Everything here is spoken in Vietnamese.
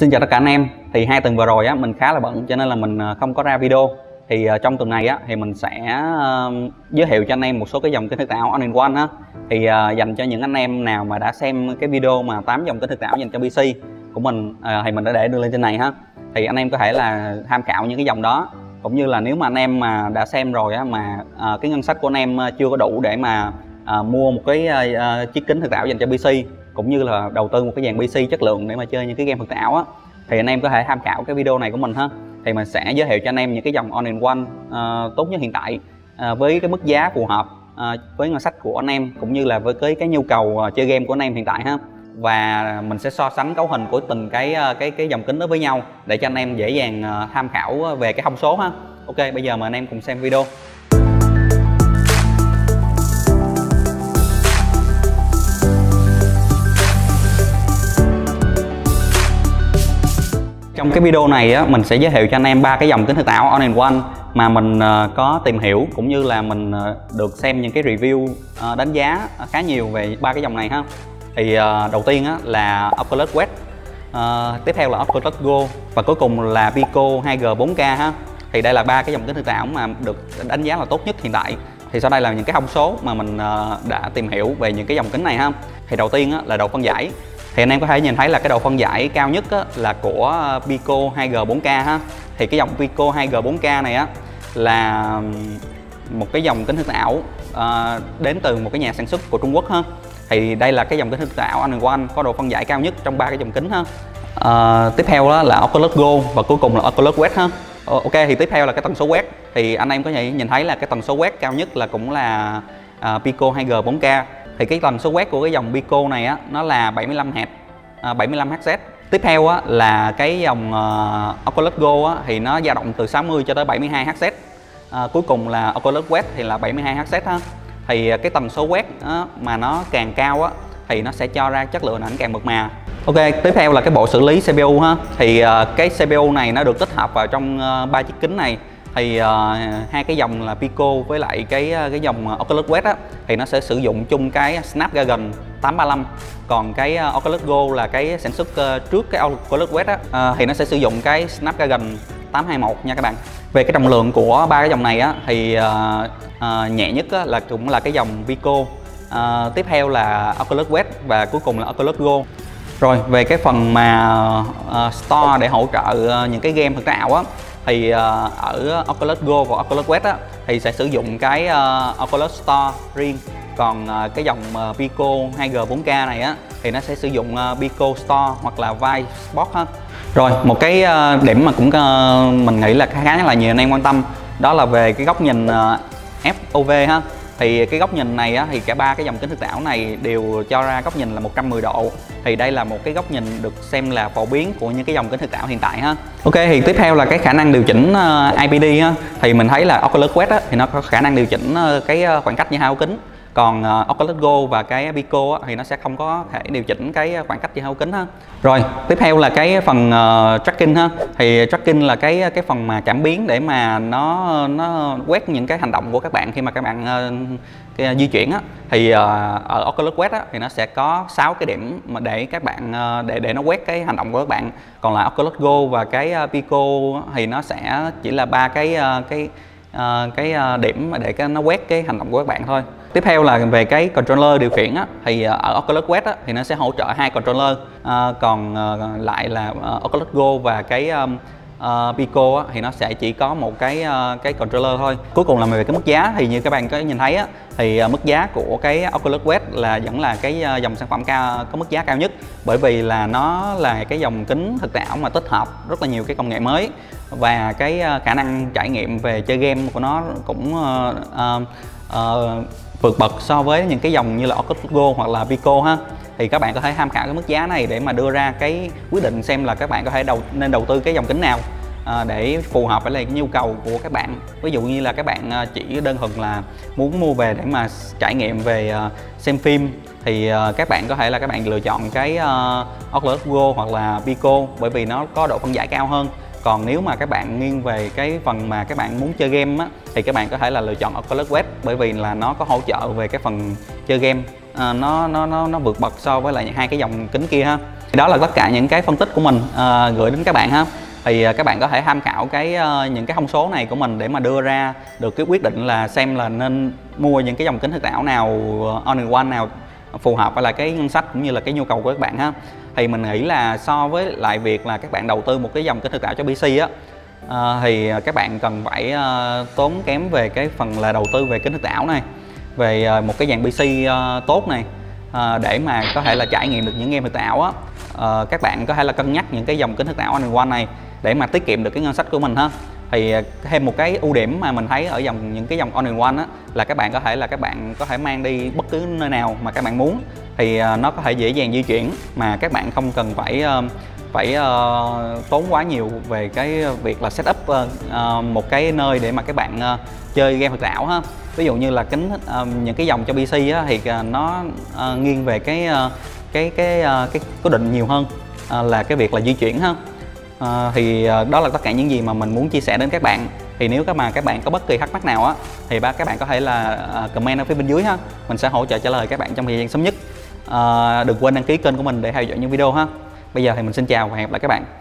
Xin chào tất cả anh em. Thì hai tuần vừa rồi á, mình khá là bận cho nên là mình à, không có ra video. Thì à, trong tuần này á, thì mình sẽ giới thiệu cho anh em một số cái dòng kính thực tạo on in one á. Thì à, dành cho những anh em nào mà đã xem cái video mà 8 dòng kính thực tạo dành cho PC của mình thì mình đã để đưa lên trên này ha. Thì anh em có thể là tham khảo những cái dòng đó cũng như là nếu mà anh em mà đã xem rồi á, mà cái ngân sách của anh em chưa có đủ để mà mua một cái chiếc kính thực tạo dành cho PC cũng như là đầu tư một cái dàn PC chất lượng để mà chơi những cái game thực ảo á. Thì anh em có thể tham khảo cái video này của mình ha. Thì mình sẽ giới thiệu cho anh em những cái dòng on in one uh, tốt nhất hiện tại uh, với cái mức giá phù hợp uh, với ngân sách của anh em cũng như là với cái cái nhu cầu uh, chơi game của anh em hiện tại ha. Và mình sẽ so sánh cấu hình của từng cái cái cái dòng kính đó với nhau để cho anh em dễ dàng tham khảo về cái thông số ha. Ok bây giờ mời anh em cùng xem video. Trong cái video này á, mình sẽ giới thiệu cho anh em ba cái dòng kính thực tạo on and one mà mình ờ, có tìm hiểu cũng như là mình ờ, được xem những cái review ờ, đánh giá khá nhiều về ba cái dòng này ha. Thì đầu tiên á, là Oculus Quest, tiếp theo là Oculus Go và cuối cùng là Pico 2G 4K ha. Thì đây là ba cái dòng kính thực tạo mà được đánh giá là tốt nhất hiện tại. Thì sau đây là những cái thông số mà mình đã tìm hiểu về những cái dòng kính này ha. Thì đầu tiên á, là độ phân giải thì anh em có thể nhìn thấy là cái độ phân giải cao nhất á, là của ờ, Pico 2G 4K ha. Thì cái dòng Pico 2G 4K này á là một cái dòng kính thực ảo à, đến từ một cái nhà sản xuất của Trung Quốc ha. Thì đây là cái dòng kính thực ảo của One có độ phân giải cao nhất trong ba cái dòng kính ha. À, tiếp theo đó là Oculus Go và cuối cùng là Oculus Quest ha. Ok thì tiếp theo là cái tần số quét. Thì anh em có thể nhìn thấy là cái tần số quét cao nhất là cũng là uh, Pico 2G 4K thì cái tần số quét của cái dòng Pico này á nó là 75 Hz à, 75 Hz tiếp theo á là cái dòng uh, Oculus Go á thì nó dao động từ 60 cho tới 72 Hz à, cuối cùng là Oculus Quest thì là 72 Hz ha thì à, cái tần số quét á, mà nó càng cao á thì nó sẽ cho ra chất lượng hình ảnh càng mượt mà Ok, tiếp theo là cái bộ xử lý CPU ha. Thì uh, cái CPU này nó được tích hợp vào trong ờ, ba chiếc kính này. Thì uh, hai cái dòng là Pico với lại cái ờ, cái dòng ờ, Oculus Quest á thì nó sẽ sử dụng chung cái Snapdragon 835. Còn cái Oculus Go là cái sản xuất uh, trước cái Oculus Quest á uh, thì nó sẽ sử dụng cái Snapdragon 821 nha các bạn. Về cái trọng lượng của ba cái dòng này á thì uh, uh, nhẹ nhất á, là cũng là cái dòng Pico. uh, tiếp theo là Oculus Quest và cuối cùng là Oculus Go. Rồi về cái phần mà uh, store để hỗ trợ uh, những cái game thực ảo á thì ờ, ở Oculus Go và Oculus Quest á, thì sẽ sử dụng cái ờ, Oculus Store riêng còn ờ, cái dòng Pico 2G 4K này á, thì nó sẽ sử dụng Pico Store hoặc là Vive Sport ha. Rồi, một cái điểm mà cũng mình nghĩ là khá là nhiều anh em quan tâm, đó là về cái góc nhìn FOV ha thì cái góc nhìn này á, thì cả ba cái dòng kính thực tảo này đều cho ra góc nhìn là 110 độ. Thì đây là một cái góc nhìn được xem là phổ biến của những cái dòng kính thực tảo hiện tại ha. Ok thì tiếp theo là cái khả năng điều chỉnh ờ, IPD ha thì mình thấy là Oculus Quest á, thì nó có khả năng điều chỉnh ờ, cái ờ, khoảng cách giữa hai ống kính còn uh, Oculus Go và cái Pico á, thì nó sẽ không có thể điều chỉnh cái khoảng cách giữa hai kính ha. Rồi tiếp theo là cái phần uh, tracking ha. Thì tracking là cái cái phần mà cảm biến để mà nó nó quét những cái hành động của các bạn khi mà các bạn uh, cái, di chuyển á. Thì uh, ở Oculus Quest á thì nó sẽ có 6 cái điểm mà để các bạn uh, để để nó quét cái hành động của các bạn. Còn lại Oculus Go và cái uh, Pico thì nó sẽ chỉ là ba cái uh, cái uh, cái uh, điểm mà để cái nó quét cái hành động của các bạn thôi tiếp theo là về cái controller điều khiển á, thì ờ, ở Oculus Quest á, thì nó sẽ hỗ trợ hai controller. À, còn à, lại là Oculus Go và cái um, uh, Pico á, thì nó sẽ chỉ có một cái uh, cái controller thôi. Cuối cùng là về cái mức giá thì như các bạn có nhìn thấy á, thì uh, mức giá của cái Oculus Quest là vẫn là cái uh, dòng sản phẩm cao có mức giá cao nhất. Bởi vì là nó là cái dòng kính thực ảo mà tích hợp rất là nhiều cái công nghệ mới và cái uh, khả năng trải nghiệm về chơi game của nó cũng uh, uh, uh, vượt bậc so với những cái dòng như là Oculus Go hoặc là Pico ha. Thì các bạn có thể tham khảo cái mức giá này để mà đưa ra cái quyết định xem là các bạn có thể đầu nên đầu tư cái dòng kính nào à, để phù hợp với lại cái nhu cầu của các bạn. Ví dụ như là các bạn à, chỉ đơn thuần là muốn mua về để mà trải nghiệm về uh, xem phim thì uh, các bạn có thể là các bạn lựa chọn cái uh, Oculus Go hoặc là Pico bởi vì nó có độ phân giải cao hơn còn nếu mà các bạn nghiêng về cái phần mà các bạn muốn chơi game á, thì các bạn có thể là lựa chọn Oculus Quest bởi vì là nó có hỗ trợ về cái phần chơi game. À, nó nó nó nó vượt bậc so với lại hai cái dòng kính kia ha. Đó là tất cả những cái phân tích của mình à, gửi đến các bạn ha. Thì à, các bạn có thể tham khảo cái à, những cái thông số này của mình để mà đưa ra được cái quyết định là xem là nên mua những cái dòng kính thực ảo nào à, on one nào phù hợp với là cái ngân sách cũng như là cái nhu cầu của các bạn ha thì mình nghĩ là so với lại việc là các bạn đầu tư một cái dòng kính thực ảo cho PC á uh, thì các bạn cần phải uh, tốn kém về cái phần là đầu tư về kính thực ảo này về uh, một cái dàn PC uh, tốt này uh, để mà có thể là trải nghiệm được những game thực ảo á. Uh, các bạn có thể là cân nhắc những cái dòng kính thực ảo One One này để mà tiết kiệm được cái ngân sách của mình ha. Thì thêm một cái ưu điểm mà mình thấy ở dòng những cái dòng on one á là các bạn có thể là các bạn có thể mang đi bất cứ nơi nào mà các bạn muốn thì ờ, nó có thể dễ dàng di chuyển mà các bạn không cần phải ờ, phải uh, tốn quá nhiều về cái việc là setup uh, một cái nơi để mà các bạn uh, chơi game thực ảo ha. Ví dụ như là kính uh, những cái dòng cho PC á, thì uh, nó uh, nghiêng về cái uh, cái cái uh, cái cố định nhiều hơn uh, là cái việc là di chuyển ha. Uh, thì uh, đó là tất cả những gì mà mình muốn chia sẻ đến các bạn. Thì nếu các mà các bạn có bất kỳ thắc mắc nào á thì ba các bạn có thể là comment ở phía bên dưới ha. Mình sẽ hỗ trợ trả lời các bạn trong thời gian sớm nhất. Ờ, đừng quên đăng ký kênh của mình để theo dõi những video ha. Bây giờ thì mình xin chào và hẹn gặp lại các bạn.